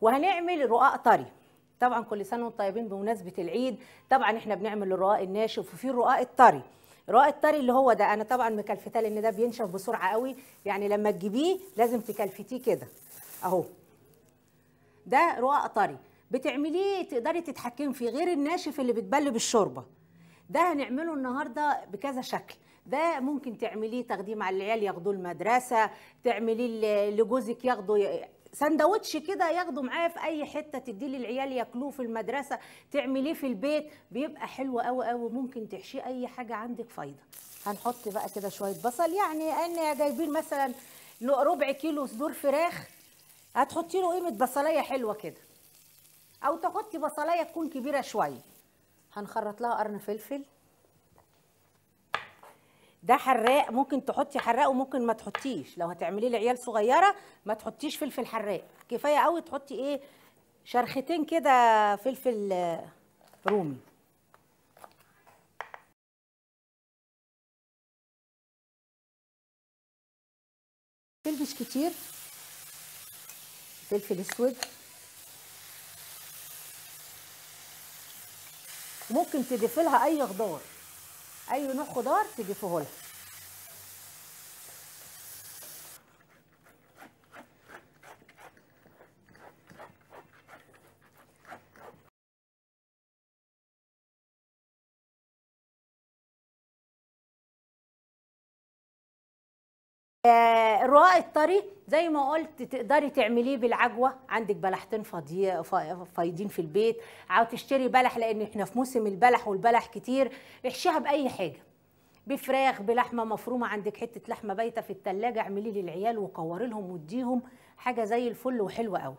وهنعمل رقاق طري. طبعا كل سنة وأنتم طيبين بمناسبة العيد. طبعا إحنا بنعمل الرقاق الناشف وفي الرقاق الطري. الرقاق الطري اللي هو ده أنا طبعا مكلفتاه لأن ده بينشف بسرعة قوي. يعني لما تجيبيه لازم تكلفتيه كده. أهو. ده رقاق طري. بتعمليه تقدري تتحكمي فيه غير الناشف اللي بتبل بالشوربة. ده هنعمله النهارده بكذا شكل. ده ممكن تعمليه تاخديه مع العيال ياخدوه المدرسة تعمليه لجوزك ياخدوا سندوتش كده ياخده معاه في أي حتة تديه للعيال ياكلوه في المدرسة تعمليه في البيت بيبقى حلو قوي قوي ممكن تحشيه أي حاجة عندك فايدة. هنحط بقى كده شوية بصل يعني إن جايبين مثلا ربع كيلو صدور فراخ هتحطي له قيمة بصلاية حلوة كده. أو تحطي بصلاية تكون كبيرة شوية. هنخرط لها قرن فلفل. ده حراق ممكن تحطي حراق وممكن ما تحطيش. لو هتعمليه لعيال صغيرة ما تحطيش فلفل حراق. كفاية قوي تحطي إيه؟ شرختين كده فلفل رومي. فلفل كتير. فلفل أسود. ممكن تضيفي لها أي خضار. أي نوع خضار تضيفيه لها. الرقاق الطري زي ما قلت تقدري تعمليه بالعجوة. عندك بلحتين فايضين في البيت. عاوز تشتري بلح لأن إحنا في موسم البلح والبلح كتير. احشيها بأي حاجة. بفراخ بلحمة مفرومة عندك حتة لحمة بايتة في التلاجة. اعمليه للعيال وقوري لهم واديهم. حاجة زي الفل وحلوة قوي.